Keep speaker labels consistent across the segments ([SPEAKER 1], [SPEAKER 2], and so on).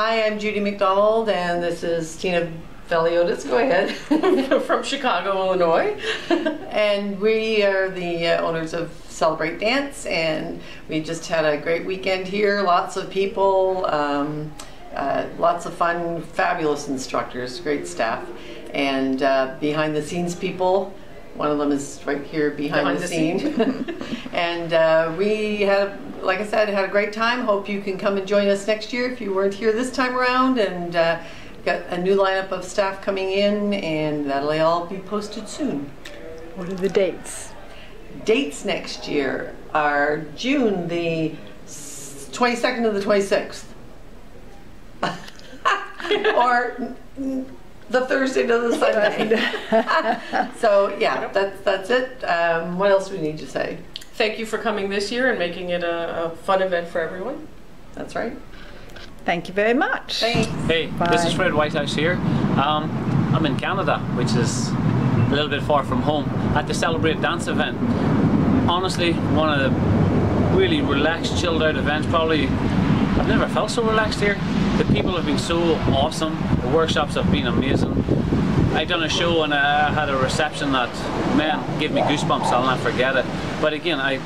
[SPEAKER 1] Hi, I'm Judy McDonald, and this is Tina Veliotis. Go ahead.
[SPEAKER 2] from Chicago, Illinois.
[SPEAKER 1] and we are the uh, owners of Celebrate Dance, and we just had a great weekend here. Lots of people, um, uh, lots of fun, fabulous instructors, great staff, and uh, behind the scenes people. One of them is right here behind, the,
[SPEAKER 2] the
[SPEAKER 1] scene. and uh, we had, like I said, had a great time. Hope you can come and join us next year if you weren't here this time around. And uh, got a new lineup of staff coming in, and that'll all be posted soon.
[SPEAKER 3] What are the dates?
[SPEAKER 1] Dates next year are June the 22nd to the 26th. or the Thursday to the Sunday. so yeah, that's that's it. Um, what else do we need to say?
[SPEAKER 2] Thank you for coming this year and making it a, a fun event for everyone.
[SPEAKER 1] That's right.
[SPEAKER 3] Thank you very much.
[SPEAKER 1] Thanks.
[SPEAKER 4] Hey, this is Fred Whitehouse here. Um, I'm in Canada, which is a little bit far from home, at the Celebrate Dance event. Honestly, one of the really relaxed, chilled out events. Probably, I've never felt so relaxed here. The people have been so awesome. The workshops have been amazing. I done a show and I had a reception that, man, gave me goosebumps. I'll not forget it. But again, I,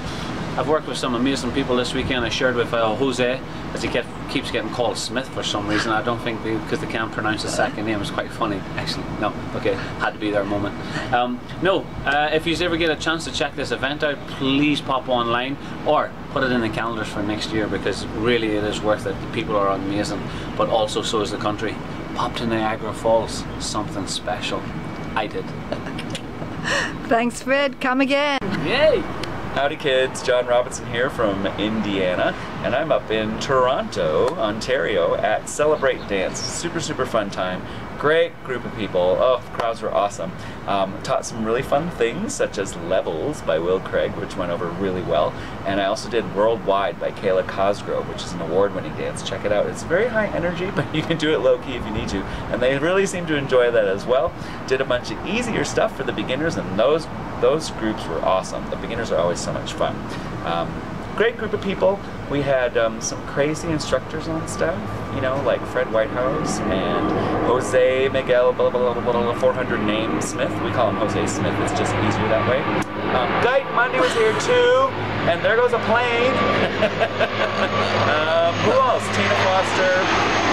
[SPEAKER 4] I've worked with some amazing people this weekend. I shared with uh, Jose, as he kept, keeps getting called Smith for some reason. I don't think because they can't pronounce his second name. It's quite funny, actually. No, okay, had to be their moment. Um, no, uh, if you ever get a chance to check this event out, please pop online or put it in the calendars for next year because really it is worth it. The people are amazing, but also so is the country. Pop to Niagara Falls, something special. I did.
[SPEAKER 3] Thanks, Fred. Come again.
[SPEAKER 4] Yay!
[SPEAKER 5] Howdy kids, John Robinson here from Indiana, and I'm up in Toronto, Ontario at Celebrate Dance. Super, super fun time. Great group of people. Oh, the crowds were awesome. Um, taught some really fun things, such as Levels by Will Craig, which went over really well. And I also did Worldwide by Kayla Cosgrove, which is an award-winning dance. Check it out. It's very high energy, but you can do it low-key if you need to. And they really seem to enjoy that as well. Did a bunch of easier stuff for the beginners, and those those groups were awesome. The beginners are always so much fun. Um, great group of people. We had um, some crazy instructors on staff, you know, like Fred Whitehouse and Jose Miguel, blah, blah, blah, blah, blah, 400 name Smith. We call him Jose Smith, it's just easier that way. Um, Guy Mundy was here too, and there goes a plane. um, who else? Tina Foster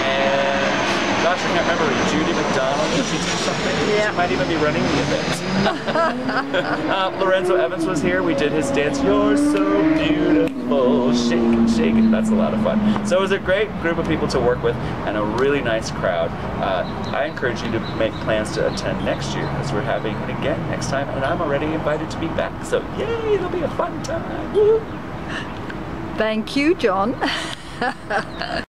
[SPEAKER 5] and gosh, I can't remember, Judy McDonald. Did she something?
[SPEAKER 3] Yeah.
[SPEAKER 5] She might even be running the event. uh, Lorenzo Evans was here. We did his dance. You're so beautiful. Shake it, shake it. That's a lot of fun. So it was a great group of people to work with and a really nice crowd. Uh, I encourage you to make plans to attend next year because we're having it again next time and I'm already invited to be back. So yay, it'll be a fun time. Woo.
[SPEAKER 3] Thank you, John.